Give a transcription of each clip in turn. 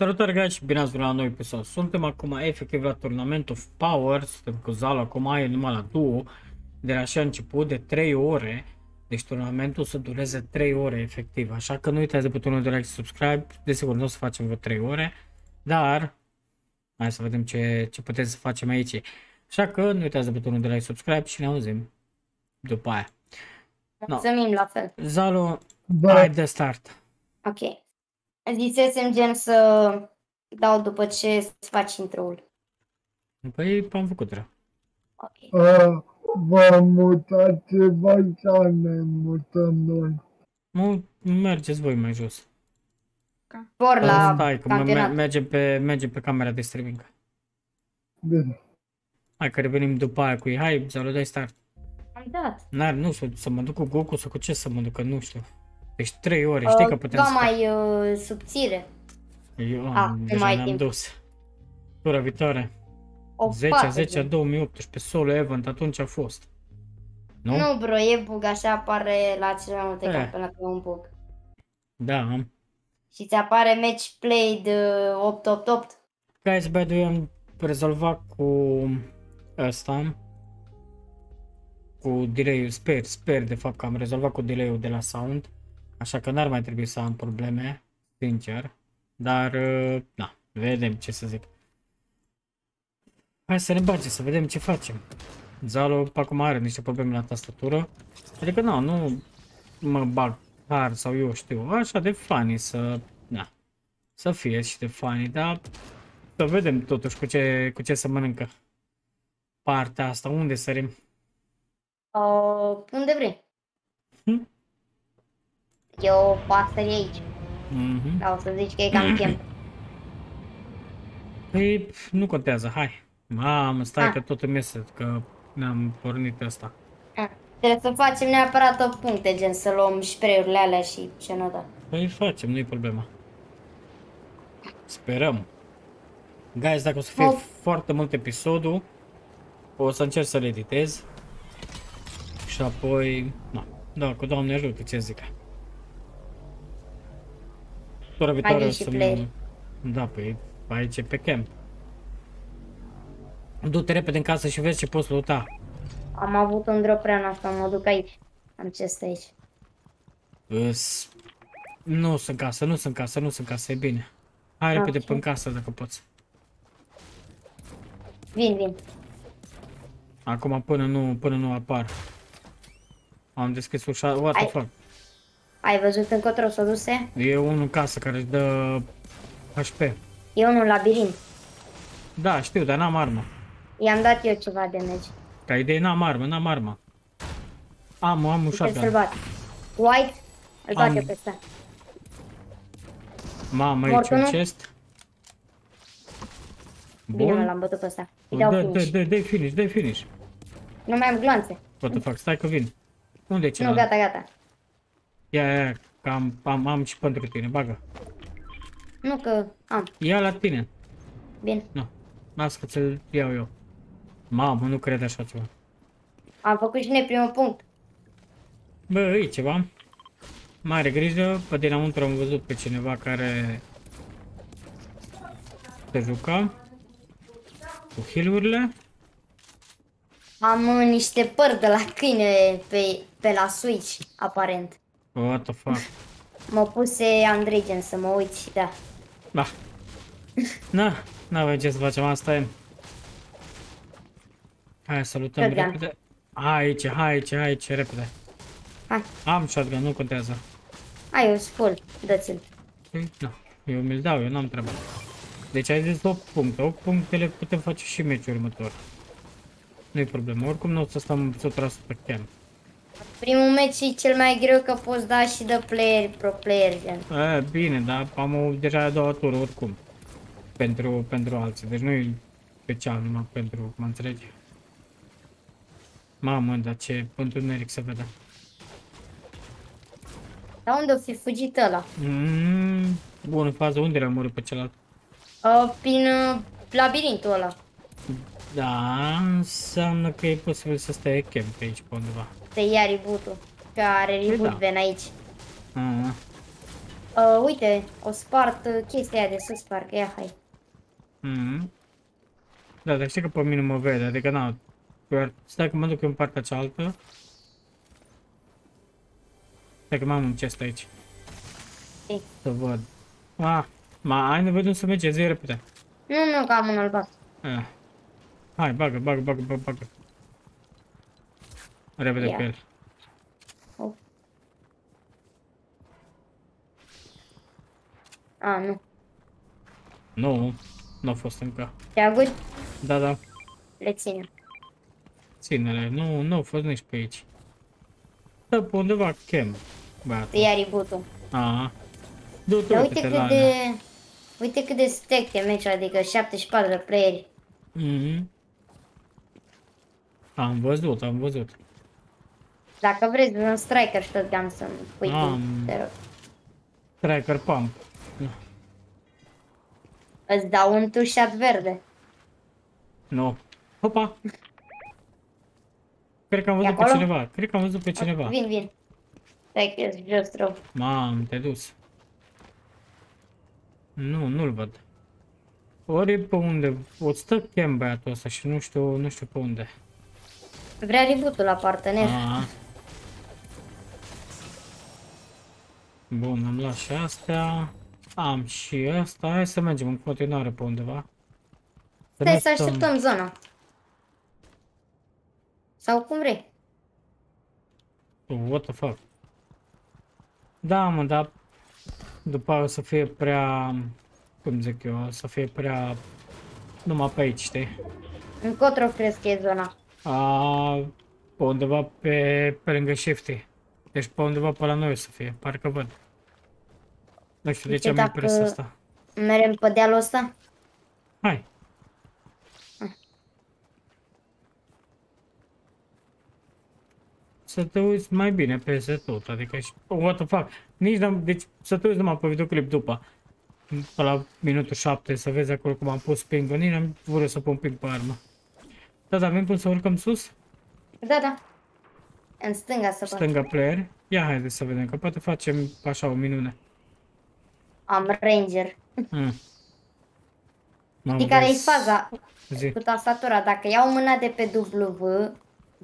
Salutare guys și bine ați venit la noi pe sau. Suntem acum efectiv la Tournament of Power, suntem cu Zalo, acum e numai la duo, de la așa început de 3 ore, deci turnamentul o să dureze 3 ore efectiv, așa că nu uitați de butonul de like și subscribe, desigur nu o să facem vreo 3 ore, dar hai să vedem ce, ce puteți să facem aici. Așa că nu uitați de butonul de like și subscribe și ne auzim după aia. Mulțumim la fel. Zalo, Bă, hai de start. Ok. Zisesem gen să dau după ce să faci intro-ul. Păi am făcut rău. Ok. a, vă mutați voi sau ne mutăm noi? Nu mergeți voi mai jos. Vor la Stai că mă- campionat. me- mergem pe, mergem pe camera de streaming. Bine. Hai că revenim după aia cu ei. Hai, Zalo, dai start. Am dat. N-ar, nu știu, să mă duc cu Goku sau cu ce să mă duc, că nu știu. Deci 3 ore, știi că Uh, putem Ba să mai uh, subțire. Eu Ah, am, nu deja mai ai ne-am timp. dus. Tura viitoare. O 10 pată, 10 gen. 2018 solo event, atunci a fost. Nu? Nu, bro, e bug, așa apare la cele mai multe Eh. campionate un bug. Da, am. Și ți apare match played uh, 888. Guys, by the way, am rezolvat cu ăsta. Cu delay-ul, sper, sper de fapt că am rezolvat cu delay-ul de la sound. Așa că n-ar mai trebui să am probleme, sincer. Dar, uh, na, vedem ce să zic. Hai să ne bage, să vedem ce facem. Zalo acum are niște probleme la tastatură. Adică, nu, nu mă bag hard sau eu știu. Așa de funny să, na, să fie și de funny, dar să vedem totuși cu ce, cu ce să mănâncă partea asta. Unde sărim? Uh, unde vrei. Hm? Eu pasări aici. Mhm. Dar o să zici că e cam timp. Păi, nu contează, hai. Mamă, stai Ah. că tot îmi iese, că ne-am pornit asta. Ah, Trebuie să facem neapărat 8 puncte, gen să luăm spray-urile alea și ce nu da. Păi facem, nu-i problema. Sperăm. Guys, dacă o să fie Oh. foarte mult episodul, o să încerc să le editez. Și apoi, na, da, cu Doamne ajută, ce zic. Tura viitoare vin o și să player. mă... Da, păi aici e pe camp. Du-te repede în casă și vezi ce poți luta. Am avut un drop prea asta, mă duc aici. Am chest aici. Îs... Nu sunt casă, nu sunt casă, nu sunt casă, e bine. Hai repede Ok. pe în casă dacă poți. Vin, vin. Acum până nu, până nu apar. Am deschis ușa, what the Ai- fuck. Ai văzut încotro s-o duse? E unul în casă care își dă HP. E unul labirint. Da, știu, dar n-am armă. I-am dat eu ceva damage. Ca idee n-am armă, n-am armă. Am, am un Putem să-l shotgun. bat. White, îl Am- bate pe ăsta. Mamă, aici Mortul un nu? chest. Bine, mă, Bun. l-am bătut pe ăsta. Îi dau Dă, dă, finish. dă, dă finish, dă finish. Nu mai am gloanțe. What the fuck, stai că vin. Unde e Nu, celălalt? gata, gata. Ia, ia, ia, că am, am, am și pentru tine, bagă. Nu că am. Ia la tine. Bine. Nu, las că ți-l iau eu. Mamă, nu cred așa ceva. Am făcut și noi primul punct. Bă, e ceva. Mare grijă, pe dinăuntru am văzut pe cineva care se juca cu heal-urile. Am uh, niște păr de la câine pe, pe la Switch, aparent. What the fuck. Mă puse Andrei gen să mă uit și da. Da. Na, n-avem ce să facem, asta e. Hai să luptăm Shotgun. repede. Hai aici, hai aici, hai aici, repede. Hai, Am shotgun, nu contează. hai, eu sunt full, dă-ți-l. Păi, Nu, eu mi-l dau, eu n-am treabă. Deci ai zis 8 puncte, 8 punctele putem face și meciul următor. Nu-i problemă, oricum nu o să stăm 100% pe camp. Primul meci e cel mai greu că poți da și de player, pro player gen. E, bine, dar am o, deja a doua tură oricum. Pentru, pentru alții, deci nu e special numai pentru, mă înțelegi? Mamă, dar ce întuneric se vede. Dar unde o fi fugit ăla? Mm, bun, în fază, unde l-am omorât pe celălalt? Uh, prin uh, labirintul ăla. Da, înseamnă că e posibil să stai camp pe aici pe undeva. Să ia reboot-ul. Că are reboot da. ven aici. Ah, Uh, uite, o spart uh, chestia aia de sus, parcă, ia hai. Mhm. Da, dar știi că pe mine mă vede, adică na, doar stai că mă duc în partea cealaltă. Stai că mai am un chest aici. Ei. Să văd. Ah, ma ai nevoie de un să merge, zi repede. Nu, nu, că am un albastru. Ah. Hai, bagă, bagă, bagă, bagă, bagă. Repede Ia. pe el. Oh. A, nu. Nu, nu a fost încă. Teaguri, Da, da, le ținem. ține-le. Nu, nu a fost nici pe aici. Da, pe undeva chem, băiatul. Ia reboot-ul. Aha. Du-te, Dar uite-te uite la cât de... Uite cât de stack e meciul, adică 74 de playeri. Mhm. Am văzut, am văzut. Dacă vreți un striker shotgun să-mi pui Am. tu, te rog. Tracker pump. Îți dau un tușat verde. Nu. Hopa! Cred că am văzut pe acolo? cineva. Cred că am văzut pe cineva. Vin, vin. Stai că ești jos rău. Mam, te dus. Nu, nu-l văd. Ori e pe unde, o stă chem băiatul ăsta și nu știu, nu știu pe unde. Vrea reboot-ul la partener. Aha. Bun, am luat și astea. Am și asta. Hai să mergem în continuare pe undeva. Să Stai nu să stăm- așteptăm zona. Sau cum vrei. What the fuck? Da, mă, dar după aia o să fie prea, cum zic eu, o să fie prea numai pe aici, știi? Încotro crezi că e zona. A, pe undeva pe, pe lângă Shifty. Deci pe undeva pe la noi o să fie, parcă văd. Nu știu de Uite ce am dacă- impresia asta. Merem pe dealul ăsta? Hai. Să te uiți mai bine peste tot, adică și... Oh, what the fuck? Nici n-am... Deci să te uiți numai pe videoclip după. Pe la minutul 7 să vezi acolo cum am pus ping-ul. Nici n-am vrut să pun ping pe armă. Da, dar avem cum să urcăm sus? Da, da. În stânga să fac. Stânga player. Ia haideți să vedem, că poate facem așa o minune. Am ranger. Mm. Mamă, Știi care e vezi? faza Zi. cu tastatura? Dacă iau mâna de pe W,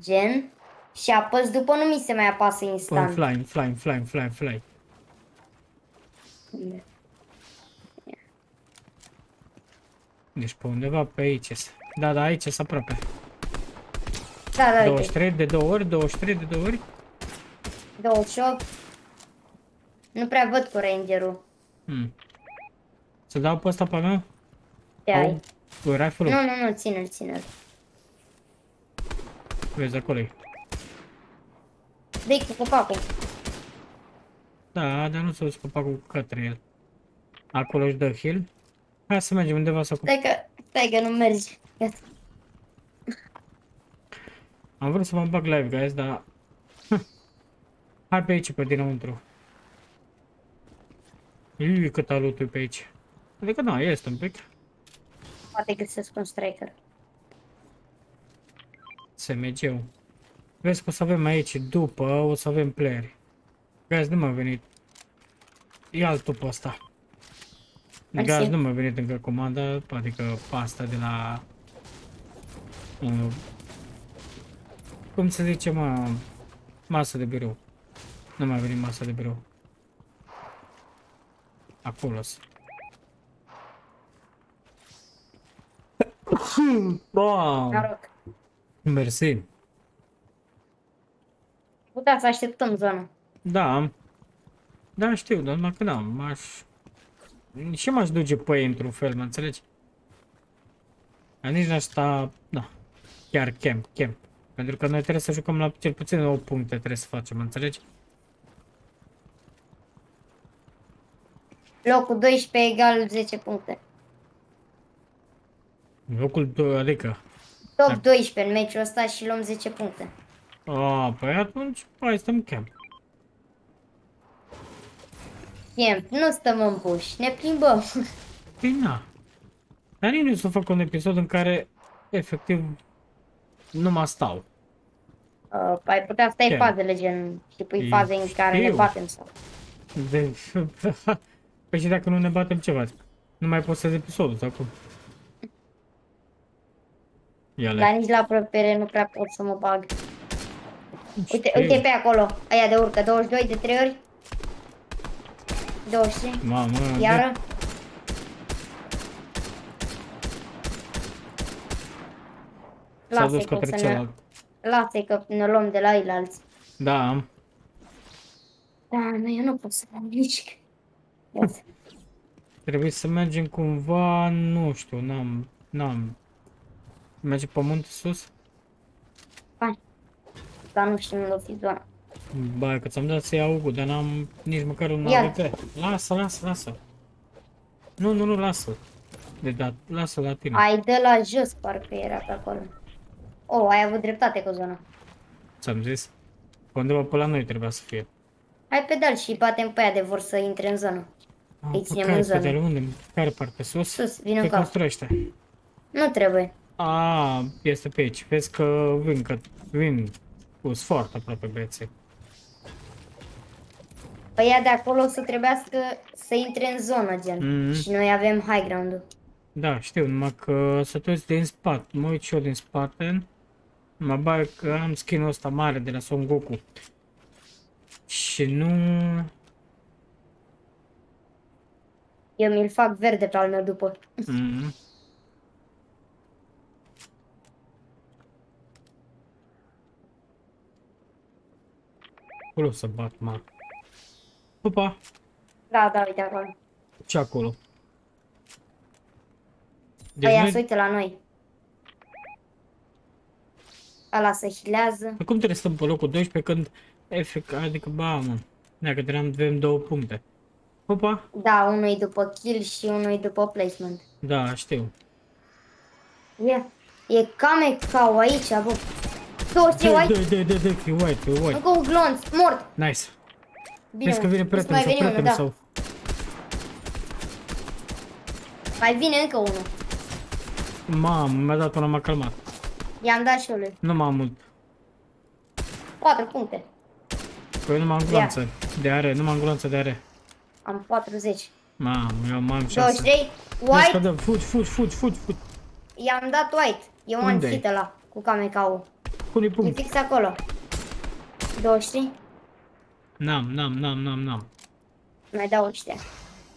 gen, și apăs după, nu mi se mai apasă Pun instant. flying, flying, flying, flying, flying. Deci pe undeva pe aici. este. Da, da, aici sunt aproape. Da, da, uite. 23 de două ori, 23 de două ori. 28. Nu prea văd cu rangerul. Hmm. Să dau pe ăsta pe meu? Te ai. Au, cu rifle-ul? Nu, nu, nu, ține-l, ține-l. Vezi acolo -i. Dă-i cu copacul. Da, dar nu s-a dus copacul către el. Acolo își dă heal. Hai să mergem undeva să... Stai că, stai că nu mergi. Gata. Am vrut să mă bag live, guys, dar... Hai pe aici, pe dinăuntru. Ui, cât a loot pe aici. Adică da, este un pic. Poate găsesc un striker. SMG-ul. Vezi că o să avem aici, după, o să avem playeri. Guys, nu m-a venit. E altul pe ăsta. Mersi. Guys, nu m-a venit încă comanda, adică pasta de la... Uh, cum se zice, mă, masă de birou. Nu m-a venit masa de birou. Acolo -s. Wow, Noroc. mersi. Putea să așteptăm zona. Da. Da, știu, dar numai că da, m-aș... Și m-aș duce pe ei într-un fel, mă înțelegi? Dar nici n-aș sta... Da. Chiar camp, camp. Pentru că noi trebuie să jucăm la cel puțin 8 puncte trebuie să facem, mă înțelegi? Locul 12 egal 10 puncte. Locul 2, adică... Top Da. 12 în meciul ăsta și luăm 10 puncte. A, păi atunci, hai stăm camp. Camp, nu stăm în buș, ne plimbăm. Păi na. Dar nici nu să fac un episod în care, efectiv, nu mă stau. Uh, ai putea stai Ce? fazele gen și pui Ei, faze în care ne știu. batem sau. De... Păi și dacă nu ne batem ce faci? Nu mai poți să episodul sau cum? Ia Dar le. nici la apropiere nu prea pot să mă bag. Uite, Știu. uite pe acolo. Aia de urcă. 22 de 3 ori. 23. Mamă, Iară. S-a dus Lasă-i că, o către să ne... celălalt. Lasă-i că ne luăm de la eilalți. Da, am. Da, nu, eu nu pot să mă mișc. Ia-ți. Trebuie să mergem cumva, nu știu, n-am, n-am. Merge pe munte sus? Hai. Dar nu știu unde o fi zona. Ba, că ți-am dat să iau Ugu, dar n-am nici măcar un Ia. AWP. Lasă, lasă, lasă. Nu, nu, nu, lasă. De dat, lasă la tine. Ai de la jos, parcă era pe acolo. Oh, ai avut dreptate cu zona. Ți-am zis. Undeva pe la noi trebuia să fie. Hai pedal și batem pe aia de vor să intre în zonă. Ah, Îi pe ținem care, în zonă. pe de unde? Care parte? Sus? Sus, vin în Pe cap. construiește. Nu trebuie. A, este pe aici. Vezi că vin, că vin cu foarte aproape băieții. Păi ea de acolo o să trebuiască să intre în zonă, gen. Mhm. Și noi avem high ground-ul. Da, știu, numai că să te uiți din spate. Mă uit și eu din spate. Mă bag că am skin-ul ăsta mare de la Son Goku. Și nu... Eu mi-l fac verde pe al meu după. Mm. Acolo să bat, mă. Opa, Da, da, uite acolo. ce acolo? Deci Aia noi- se uită la noi. Ăla se hilează. Păi cum trebuie să stăm pe locul 12 când efect, adică ba mă, dacă trebuie avem două puncte. Opa, Da, unul e după kill și unul e după placement. da, știu. E, e came cau aici, bă. 23 Dă, white, dă, dă, dă, dă, e white, e white. încă un glonț, mort. Nice. Bine, Vezi că vine îți prietenul mai sau vine unul, prietenul da. sau... Mai vine încă unul. Mamă, mi-a dat una, m-a calmat. I-am dat și eu lui. Nu m-am mult. 4 puncte. Păi nu m-am gloanță de are, nu m-am gloanță de are. Am 40. Mamă, eu m-am șansă. 23, Vezi că white, dă, fugi, fugi, fugi, fugi, fugi. i-am dat white. E one Unde-i? hit ăla cu camecau. Pune E punct. fix acolo. 23, N-am, n-am, n-am, n-am, n-am. mai dau ăștia.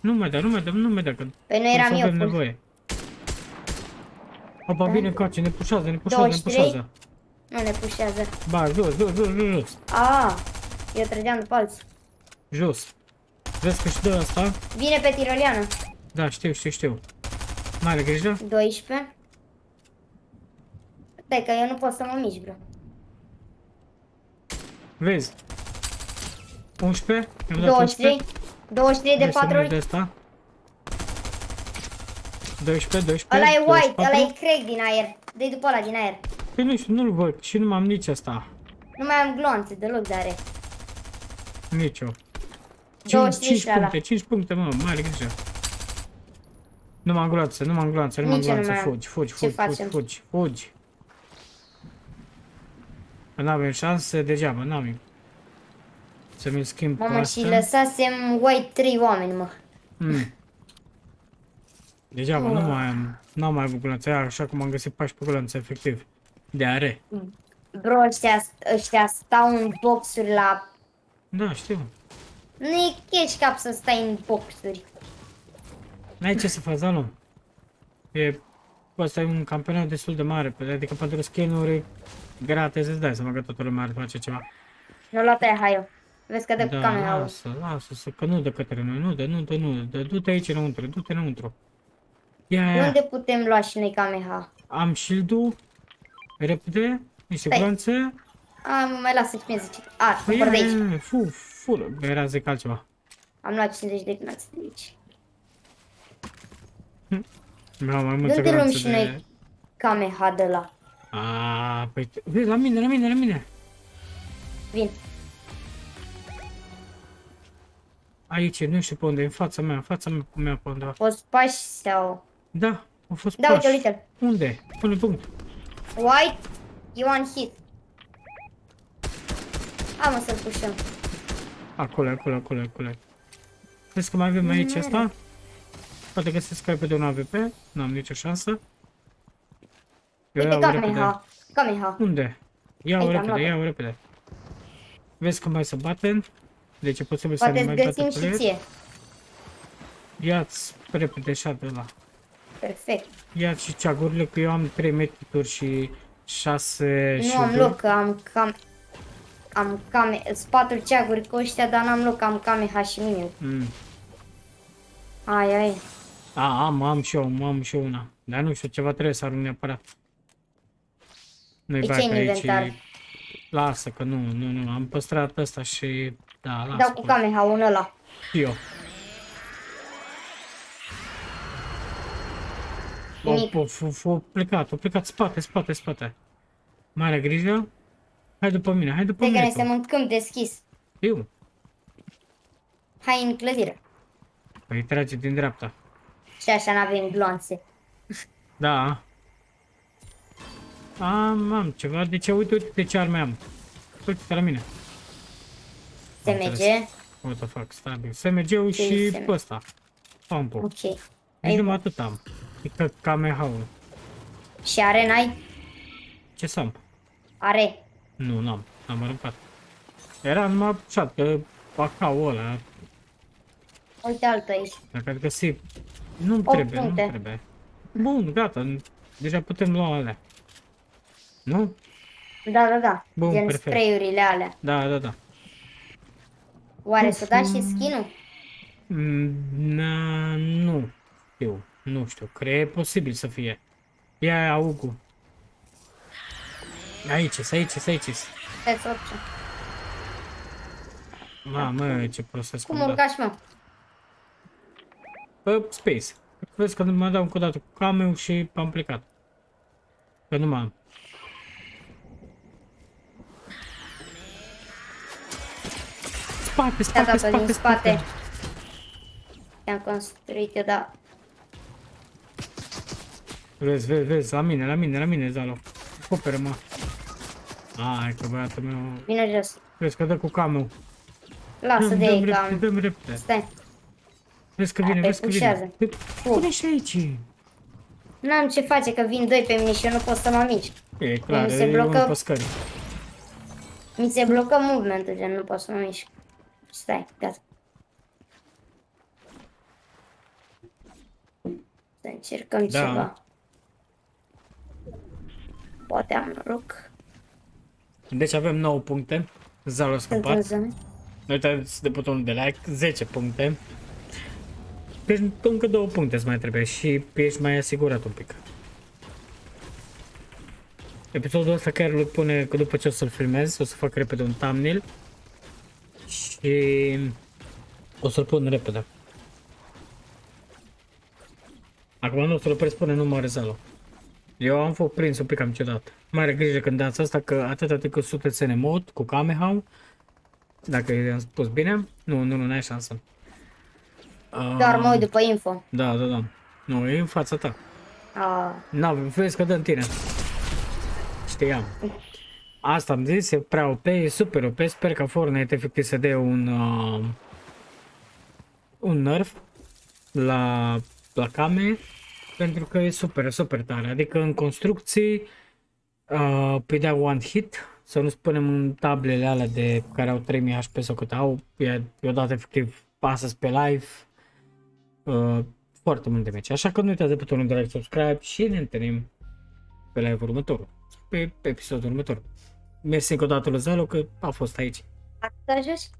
Nu mai da, nu mai da, nu mai da, că Păi nu o să eram eu avem full. nevoie. Opa, vine coace, ne pușează, ne pușează, ne 23. pușează. Nu ne pușează. Ba, jos, jos, jos, jos, jos. A, eu trăgeam după alții. Jos. Vezi că și de asta? Vine pe tiroliană. Da, știu, știu, știu. Mai are grijă? 12. Stai că eu nu pot să mă mișc, bro. Vezi? 11? I-am dat 23. 11? 23 de Hai să 4 merg de ori. asta. 12, 12, Ăla e white, 24. ăla e crack din aer. Dă-i după ăla din aer. Păi nu știu, nu-l văd și nu m-am nici asta. Nu mai am glonțe deloc de are. Nici eu. 5, 25 5 ăla. puncte, 5 puncte, mă, mai are grijă. Nu m-am gloanță, nu m-am gloanță, nu m-am Nici eu nu gloanță, mai am. fugi, fugi, Ce fugi, fugi, facem? fugi, fugi. Nu avem șanse, degeaba, n-am Să mi-l schimb pe Mamă, și asta. lăsasem white 3 oameni, mă. Mm. Degeaba, Oh. nu mai am, n-am mai avut gloanță, aia, așa cum am găsit pași pe gloanță, efectiv. De are. Bro, ăștia, ăștia stau în boxuri la... Da, știu. Nu e cash cap să stai în boxuri. N-ai ce să faci, Zalu. E, ăsta e un campionat destul de mare, pe- adică pentru skin-uri gratis, îți dai seama că toată lumea ar face ceva. Nu lua tăia, hai eu. Vezi că dă cu Da, camera. lasă, lasă, să, că nu de către noi, nu de, nu de, nu de, du-te aici înăuntru, du-te înăuntru. Ia, ia, Unde putem lua și noi Kameha? am shield-ul, repede, niște Stai. gloanțe, A, mă mai lasă 50. A, păi cumpăr ia, de aici. ia, ia, fu, fu, era zic altceva. Am luat 50 de gnați de aici. Mi-au mai multe Unde luăm gloanțe și de... noi Kameha de la? A, păi, vezi, la mine, la mine, la mine. Vin. Aici, nu știu pe unde, în fața mea, în fața mea, mea pe undeva. Poți pași sau... Da, au fost Da, pași. uite, uite. Unde? Pune punct. White, e one hit. Hai mă să-l pușăm. Acolo, acolo, acolo, acolo. Vezi că mai avem aici Nu asta? Poate găsesc repede un AVP, n-am nicio șansă. Eu Uite iau repede. Kameha. Kameha. Unde? Ia-o Aici, am repede, luat-o. ia-o repede. Vezi că mai se batem? Deci e posibil să ne Poate mai îți bată găsim pe și el. ție. Ia-ți repede șat ăla. Perfect. Ia și ceagurile, că eu am 3 metri și 6 și Nu am doi. loc, că am cam... Am came... Sunt patru ceaguri cu ăștia, dar n-am loc, am Kameha și mine. Mm. Ai, ai. A, am, am și eu, am și eu una. Dar nu știu, ceva trebuie să arunc neapărat. Nu-i De bai ce pe în aici. inventar? Lasă că nu, nu, nu, am păstrat ăsta și... Da, lasă. Dau cu acolo. Kameha unul ăla. Și eu. Nimic. Of, of, of, of, plecat, o plecat, spate, spate, spate. Mare grijă. Hai după mine, hai după Stai că mine. ne suntem tu. în câmp deschis. Eu. Hai în clădire. Păi trage din dreapta. Și așa n-avem glonțe. Da. Am, am ceva. De ce? Uite, uite ce arme am. Uite la mine. SMG. What the fuck, stabil. SMG-ul Ce și SMG? pe ăsta. Pampu. Ok. Nici Ai numai atât am. Adică Kamehaul. Și are n-ai? Ce să am? Are. Nu, n-am. Am aruncat. Era numai șat, că pacau ăla. Uite altul aici. Dacă ar găsi... Nu Opt trebuie, nu puncte. trebuie. Bun, gata. Deja putem lua alea. Nu? Da, da, da. Bun, Gen perfect. spray-urile alea. Da, da, da. Oare să da și skin-ul? Mm, Na, nu știu, nu știu, cred e posibil să fie. Ia augu. Aici, să aici, să aici. Stai să orice. Mamă, ce prosesc Cum am dat. urcași, mă? Pe space. Vezi că mă dau încă o dată cu cameu și am plecat. Că nu mai am. Spate, Te-a spate, dat-o spate, din spate. spate. Te-am construit eu, da. Vezi, vezi, vezi, la mine, la mine, la mine, Zalo. Acoperă-mă. Ai, că băiatul meu... Vino jos. Vezi că dă cu camul. Lasă Dăm de ei repede, cam. dăm repede. Stai. Vezi că Da, vine, te vezi că vine. pușează. Păi, Pune și aici. N-am ce face că vin doi pe mine și eu nu pot să mă mișc. E clar, se e blocă- unul pe scări. Mi se blocă movementul, gen nu pot să mă mișc. Stai, gata. Să încercăm Da. ceva. Poate am noroc. Deci avem 9 puncte. Zalo a Sunt în scăpat. zonă. Nu uitați de butonul de like, 10 puncte. Deci încă două puncte îți mai trebuie și ești mai asigurat un pic. Episodul ăsta chiar îl pune că după ce o să-l filmez, o să fac repede un thumbnail și o să-l pun repede. Acum nu o să-l opresc până nu mă rezolvă. Eu am fost prins un pic cam ciudat. Mare grijă când dați asta că atâta timp cât sunteți în emot cu Kamehau, dacă i-am spus bine, nu, nu, nu, n-ai șansă. Uh, Doar mă uit după info. Da, da, da. Nu, e în fața ta. Ah, Na, vezi că dă în tine. Știam. Asta am zis, e prea OP, e super OP, sper ca Fortnite efectiv să dea un uh, un nerf la, la Kame pentru că e super, super tare. Adică în construcții uh, pe dea one hit, să nu spunem în tablele alea de care au 3000 HP sau cât au, e, e dat efectiv pasă pe live, uh, foarte multe meci. Așa că nu uitați de butonul de like, subscribe și ne întâlnim pe live următorul, pe, pe episodul următor. Mersi încă o dată lui Zalo că a fost aici. atât jos?